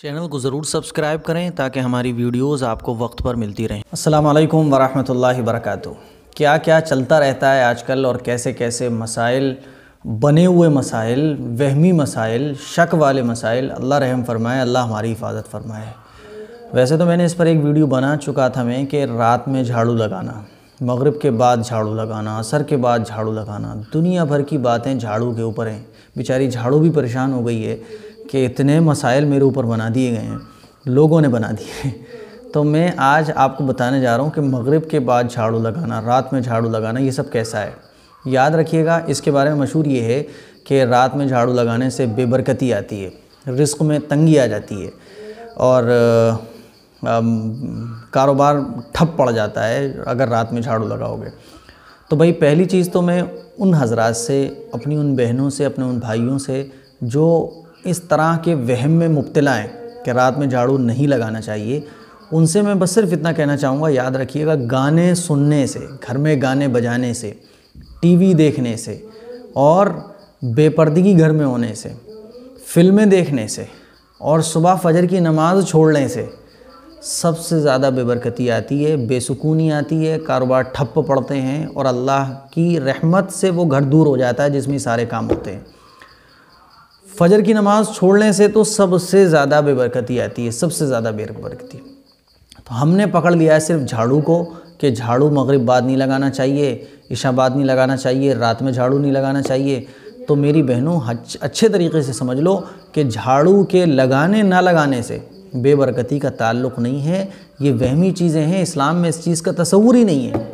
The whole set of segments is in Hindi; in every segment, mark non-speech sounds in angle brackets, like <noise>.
चैनल को ज़रूर सब्सक्राइब करें ताकि हमारी वीडियोस आपको वक्त पर मिलती रहें। अस्सलाम वालेकुम वबरकातुहू। क्या क्या चलता रहता है आजकल और कैसे कैसे मसाइल, बने हुए मसाइल, वहमी मसाइल, शक वाले मसाइल, अल्लाह रहम फरमाए, अल्लाह हमारी हिफाजत फरमाए। वैसे तो मैंने इस पर एक वीडियो बना चुका था मैं कि रात में झाड़ू लगाना, मगरिब के बाद झाड़ू लगाना, असर के बाद झाड़ू लगाना, दुनिया भर की बातें झाड़ू के ऊपर हैं। बेचारी झाड़ू भी परेशान हो गई है। कि इतने मसाइल मेरे ऊपर बना दिए गए हैं, लोगों ने बना दिए <laughs> तो मैं आज आपको बताने जा रहा हूँ कि मगरिब के बाद झाड़ू लगाना, रात में झाड़ू लगाना, ये सब कैसा है? याद रखिएगा, इसके बारे में मशहूर ये है कि रात में झाड़ू लगाने से बेबरकती आती है, रिस्क में तंगी आ जाती है और कारोबार ठप पड़ जाता है अगर रात में झाड़ू लगाओगे। तो भाई, पहली चीज़ तो मैं उन हजरात से, अपनी उन बहनों से, अपने उन भाइयों से, जो इस तरह के वहम में मुबतला हैं कि रात में झाड़ू नहीं लगाना चाहिए। उनसे मैं बस सिर्फ़ इतना कहना चाहूँगा, याद रखिएगा, गाने सुनने से, घर में गाने बजाने से, टीवी देखने से और बेपर्दगी घर में होने से, फ़िल्में देखने से और सुबह फजर की नमाज़ छोड़ने से सबसे ज़्यादा बेबरकती आती है, बेसुकूनी आती है, कारोबार ठप्प पड़ते हैं और अल्लाह की रहमत से वो घर दूर हो जाता है जिसमें सारे काम होते हैं। फजर की नमाज़ छोड़ने से तो सबसे ज़्यादा बेबरकती आती है, सबसे ज़्यादा बेबरकती। तो हमने पकड़ लिया है सिर्फ़ झाड़ू को कि झाड़ू मगरिब बाद नहीं लगाना चाहिए ईशा बाद नहीं लगाना चाहिए, रात में झाड़ू नहीं लगाना चाहिए। तो मेरी बहनों अच्छे तरीके से समझ लो कि झाड़ू के लगाने ना लगाने से बेबरकती का ताल्लुक़ नहीं है। ये वहमी चीज़ें हैं, इस्लाम में इस चीज़ का तस्वूर ही नहीं है।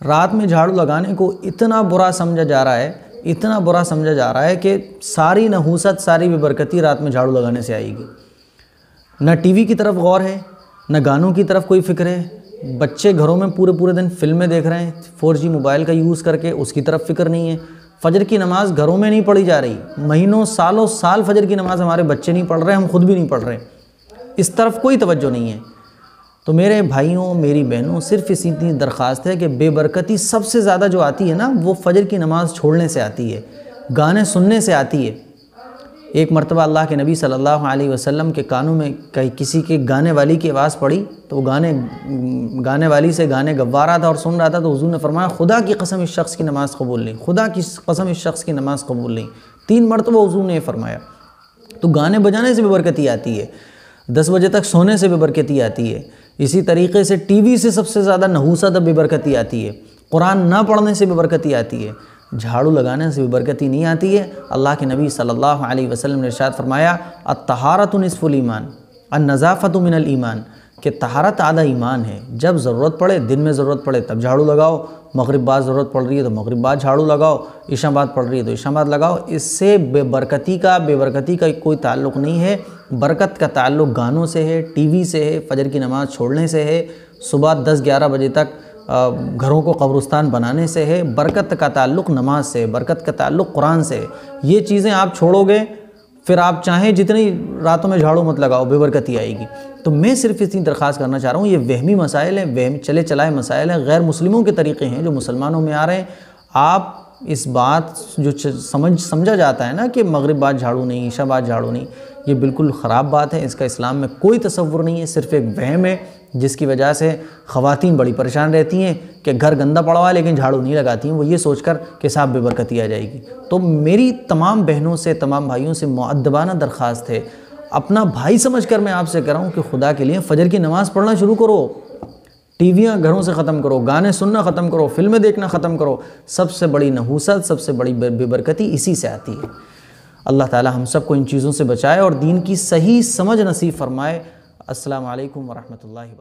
रात में झाड़ू लगाने को इतना बुरा समझा जा रहा है इतना बुरा समझा जा रहा है कि सारी नहूसत, सारी बेबरकती रात में झाड़ू लगाने से आएगी। न टीवी की तरफ़ गौर है, न गानों की तरफ़ कोई फ़िक्र है। बच्चे घरों में पूरे पूरे दिन फ़िल्में देख रहे हैं, फोर जी मोबाइल का यूज़ करके उसकी तरफ़ फ़िक्र नहीं है। फजर की नमाज़ घरों में नहीं पढ़ी जा रही। महीनों, सालों, साल फजर की नमाज़ हमारे बच्चे नहीं पढ़ रहे, हम खुद भी नहीं पढ़ रहे। इस तरफ़ कोई तवज्जो नहीं है। तो मेरे भाइयों, मेरी बहनों, सिर्फ़ इसी इतनी दरख्वास्त है कि बेबरकती सबसे ज़्यादा जो आती है ना, वो फजर की नमाज़ छोड़ने से आती है, गाने सुनने से आती है। एक मरतबा अल्लाह के नबी सल्लल्लाहु अलैहि वसल्लम के कानों में कहीं किसी के गाने वाली की आवाज़ पड़ी तो वो गाने गाने वाली से गाने गवा रहा था और सुन रहा था तो हजू ने फरमाया, खुदा की कसम इस शख्स की नमाज़ कबूल नहीं, खुदा की कसम इस शख्स की नमाज़ कबूल नहीं। तीन मरतबा हजू ने फरमाया तो गाने बजाने से भी बरकती आती है, दस बजे तक सोने से भी बरकती आती है इसी तरीके से टीवी से सबसे ज़्यादा नहूसत बेबरकती आती है। कुरान ना पढ़ने से बेबरकती आती है। झाड़ू लगाने से भी बरकती नहीं आती है। अल्लाह के नबी सल्लल्लाहु अलैहि वसल्लम ने इरशाद फरमाया अतहारत नसफ़ुल ईमान नज़ाफ़त मिनल ईमान कि तहारत आधा ईमान है। जब ज़रूरत पड़े, दिन में ज़रूरत पड़े, तब झाड़ू लगाओ। मगरब बाद ज़रूरत पड़ रही है तो मगरब बाद झाड़ू लगाओ। ईशाबाद पड़ रही है तो ईशाबाद लगाओ। इससे बेबरकती का बेबरकती का कोई ताल्लुक़ नहीं है। बरकत का ताल्लुक़ गानों से है, टीवी से है, फजर की नमाज़ छोड़ने से है, सुबह दस ग्यारह बजे तक घरों को कब्रस्तान बनाने से है, बरकत का ताल्लुक़ नमाज़ से बरकत का ताल्लुक़ कुरान से ये चीज़ें आप छोड़ोगे, फिर आप चाहें जितनी रातों में झाड़ू मत लगाओ, बेबरकती आएगी। तो मैं सिर्फ़ इतनी दरख्वास्त करना चाह रहा हूँ, ये वहमी मसाइल हैं, वहम, चले चलाए मसाइल हैं, गैर मुस्लिमों के तरीक़े हैं जो मुसलमानों में आ रहे हैं। आप इस बात जो समझ, समझा जाता है ना कि मगरब बाद झाड़ू नहीं, ईशा बाद झाड़ू नहीं ये बिल्कुल ख़राब बात है, इसका इस्लाम में कोई तस्वुर नहीं है, सिर्फ़ एक वहम है, जिसकी वजह से ख़वातीन बड़ी परेशान रहती हैं कि घर गंदा पड़ा हुआ है, लेकिन झाड़ू नहीं लगाती हैं, वो ये सोचकर कि साहब बेबरकती आ जाएगी। तो मेरी तमाम बहनों से, तमाम भाइयों से मुद्दबाना दरख्वास्त है। अपना भाई समझ कर मैं आपसे कह रहा हूँ कि खुदा के लिए फ़जर की नमाज़ पढ़ना शुरू करो, टीवियाँ घरों से ख़त्म करो, गाने सुनना ख़त्म करो, फ़िल्में देखना ख़त्म करो, सबसे बड़ी नहूसत, सबसे बड़ी बेबरकती इसी से आती है। अल्लाह ताला हम सबको इन चीज़ों से बचाए और दीन की सही समझ नसीब फरमाए। अस्सलाम वालेकुम वरहमतुल्लाहि